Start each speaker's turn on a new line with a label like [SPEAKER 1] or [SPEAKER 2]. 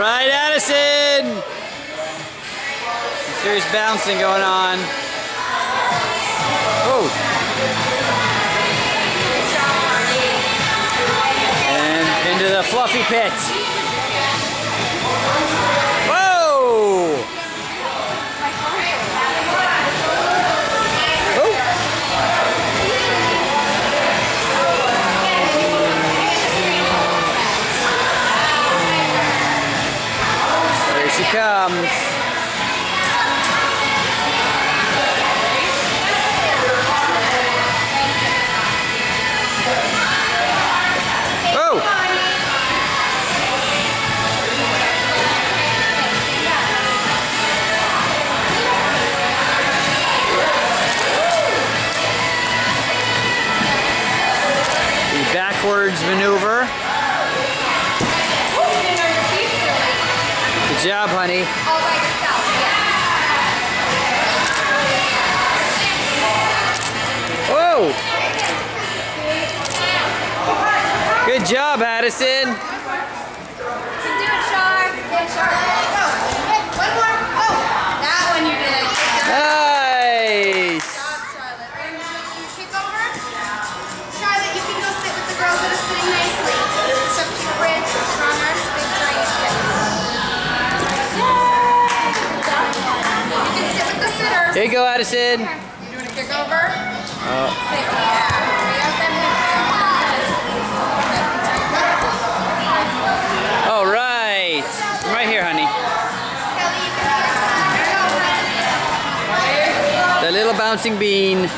[SPEAKER 1] right, Addison. Serious bouncing going on. Oh. And into the fluffy pit. She comes. Um, oh! The backwards maneuver. Job, honey.
[SPEAKER 2] All by yourself, yeah.
[SPEAKER 1] Whoa! Good job, Addison. Here you go, Addison.
[SPEAKER 2] You doing a kick over? Yeah. Way out that.
[SPEAKER 1] All right. Right here, honey.
[SPEAKER 2] Kelly, you can sit.
[SPEAKER 1] The little bouncing bean.